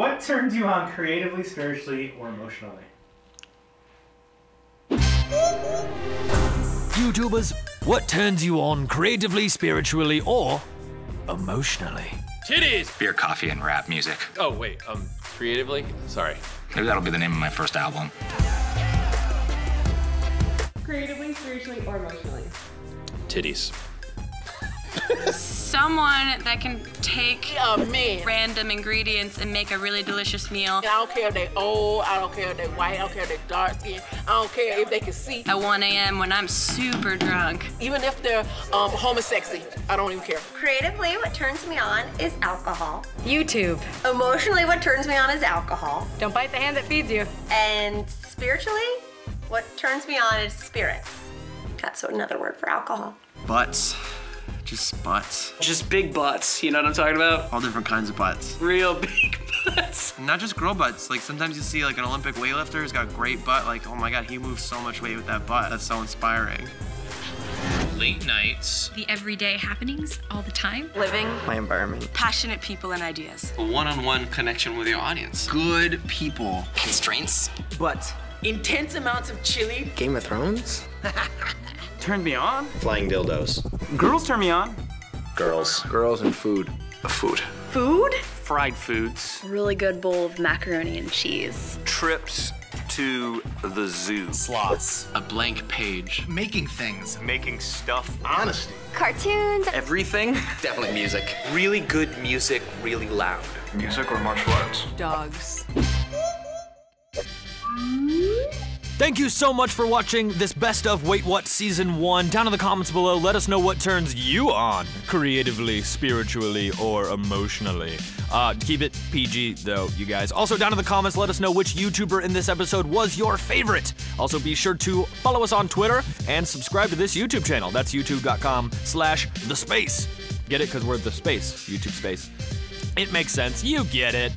What turns you on creatively, spiritually, or emotionally? YouTubers, what turns you on creatively, spiritually, or emotionally? Titties! Beer, coffee, and rap music. Oh, wait, um, creatively? Sorry. Maybe that'll be the name of my first album. Creatively, spiritually, or emotionally? Titties. Someone that can take a man. random ingredients and make a really delicious meal. I don't care if they old, I don't care if they white, I don't care if they dark skin, I don't care if they can see. At 1 a.m. when I'm super drunk. Even if they're um, homosexy, I don't even care. Creatively, what turns me on is alcohol. YouTube. Emotionally, what turns me on is alcohol. Don't bite the hand that feeds you. And spiritually, what turns me on is spirits. That's another word for alcohol. Butts. Just butts. Just big butts, you know what I'm talking about? All different kinds of butts. Real big butts. Not just girl butts. Like sometimes you see like an Olympic weightlifter who's got a great butt. Like, oh my god, he moves so much weight with that butt. That's so inspiring. Late nights. The everyday happenings all the time. Living. My environment. Passionate people and ideas. A one-on-one connection with your audience. Good people. Constraints. But intense amounts of chili. Game of Thrones. Turned me on. Flying dildos. Girls turn me on. Girls. Girls and food. Food. Food? Fried foods. Really good bowl of macaroni and cheese. Trips to the zoo. Slots. A blank page. Making things. Making stuff. Honesty. Cartoons. Everything. Definitely music. Really good music, really loud. Music or martial arts. Dogs. Thank you so much for watching this best of Wait What Season 1. Down in the comments below, let us know what turns you on creatively, spiritually, or emotionally. Uh, keep it PG though, you guys. Also, down in the comments, let us know which YouTuber in this episode was your favorite. Also, be sure to follow us on Twitter and subscribe to this YouTube channel. That's youtube.com slash the space. Get it? Because we're the space, YouTube space. It makes sense. You get it.